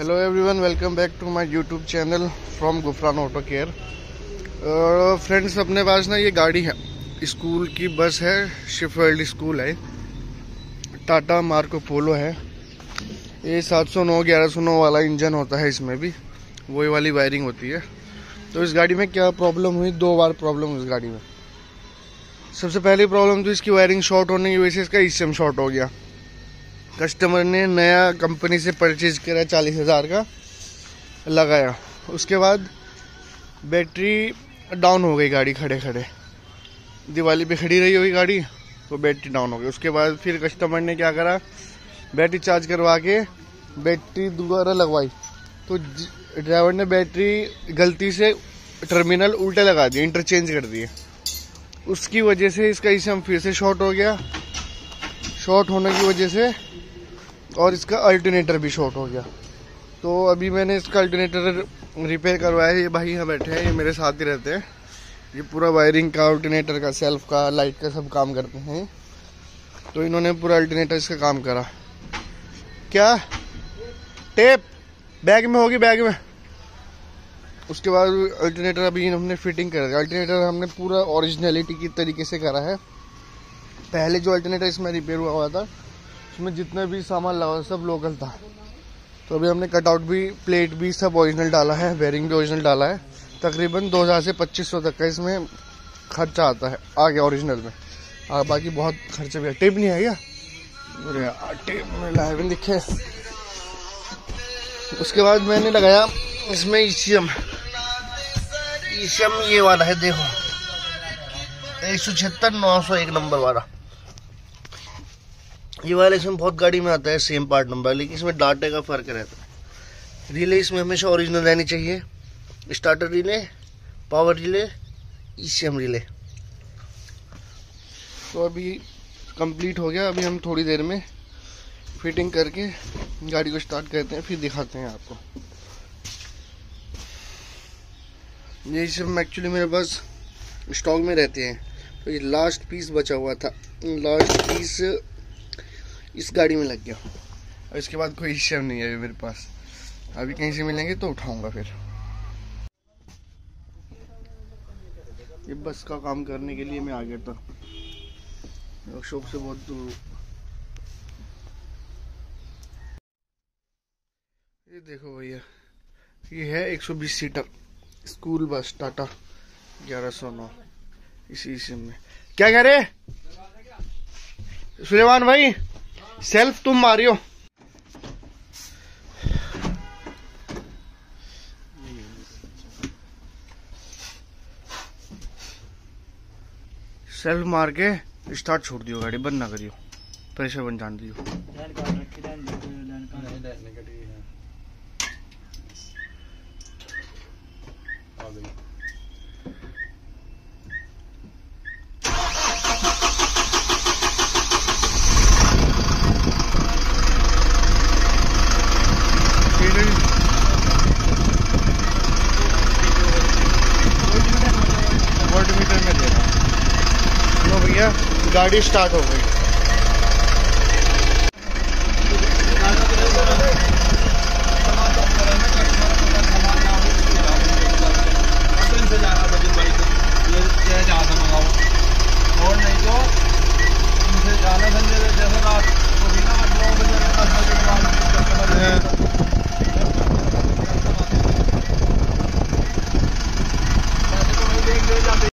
Hello everyone welcome back to my YouTube channel from Gufran auto care friends अपने पास ना ये गाड़ी है। स्कूल की बस है शिफेल्ड स्कूल है। टाटा मार्को पोलो है। ये सात सौ नौ, ग्यारह सौ नौ वाला इंजन होता है इसमें भी। वही वाली वायरिंग होती है। तो इस गाड़ी में क्या प्रॉब्लम हुई? दो बार प्रॉब्लम इस गाड़ी में। सबसे पहली प्रॉब्लम तो इसकी वायरिंग शॉर्ट होने की वजह से इसका ईसीएम शॉर्ट हो गया। कस्टमर ने नया कंपनी से परचेज करा चालीस हज़ार का, लगाया। उसके बाद बैटरी डाउन हो गई गाड़ी, खड़े खड़े। दिवाली पे खड़ी रही होगी गाड़ी तो बैटरी डाउन हो गई। उसके बाद फिर कस्टमर ने क्या करा, बैटरी चार्ज करवा के बैटरी दोबारा लगवाई। तो ड्राइवर ने बैटरी गलती से टर्मिनल उल्टे लगा दिए इंटरचेंज कर दिए। उसकी वजह से इसका इसम फिर से शॉर्ट हो गया। शॉर्ट होने की वजह से और इसका अल्टरनेटर भी शॉर्ट हो गया। तो अभी मैंने इसका अल्टरनेटर रिपेयर करवाया है। ये भाई यहाँ बैठे हैं, ये मेरे साथ ही रहते हैं। ये पूरा वायरिंग का, अल्टरनेटर का, सेल्फ का, लाइट का सब काम करते हैं। तो इन्होंने पूरा अल्टरनेटर इसका काम करा। क्या? टेप! बैग में होगी, बैग में। उसके बाद अल्टरनेटर अभी हमने फिटिंग कर दिया अल्टरनेटर हमने पूरा ओरिजिनलिटी की तरीके से करा है। पहले जो अल्टरनेटर इसमें रिपेयर हुआ हुआ था उसमें जितने भी सामान लगा सब लोकल था। तो अभी हमने कटआउट भी प्लेट भी सब ओरिजिनल डाला है वेयरिंग भी ओरिजिनल डाला है। तकरीबन 2000 से 2500 तक का इसमें खर्चा आता है आ गया ओरिजिनल में। और बाकी बहुत खर्चा भी है। टेप नहीं है क्या? अरे यार टेप में लाइवन दिखे। उसके बाद मैंने लगाया इसमें ईसीएम ईसीएम ये वाला है, देखो। एक सौ छिहत्तर, नौ सौ एक नंबर वाला। ये वायलेशन बहुत गाड़ी में आता है सेम पार्ट नंबर लेकिन इसमें डाटे का फ़र्क रहता है। रिले इसमें हमेशा ओरिजिनल रहनी चाहिए। Starter relay power relay E relay तो अभी कंप्लीट हो गया, अभी हम थोड़ी देर में फिटिंग करके गाड़ी को स्टार्ट करते हैं, फिर दिखाते हैं आपको। ये सब एक्चुअली मेरे पास स्टॉक में रहते हैं। तो ये लास्ट पीस बचा हुआ था। लास्ट पीस इस गाड़ी में लग गया और इसके बाद कोई इश्यू नहीं है मेरे पास। अभी कहीं से मिलेंगे तो उठाऊँगा फिर। ये बस का काम करने के लिए मैं आ गया था। वर्कशॉप से बहुत दूर ये देखो भैया, ये है 120 सीटर स्कूल बस, टाटा ग्यारह सौ नौ। इसी में। क्या कह रहे? सुलेमान भाई? सेल्फ तुम मारियो। सेल्फ मार के स्टार्ट छोड़ दियो गाड़ी, बंद ना करियो। प्रेशर बन जान दियो। गया गाड़ी स्टार्ट हो गई।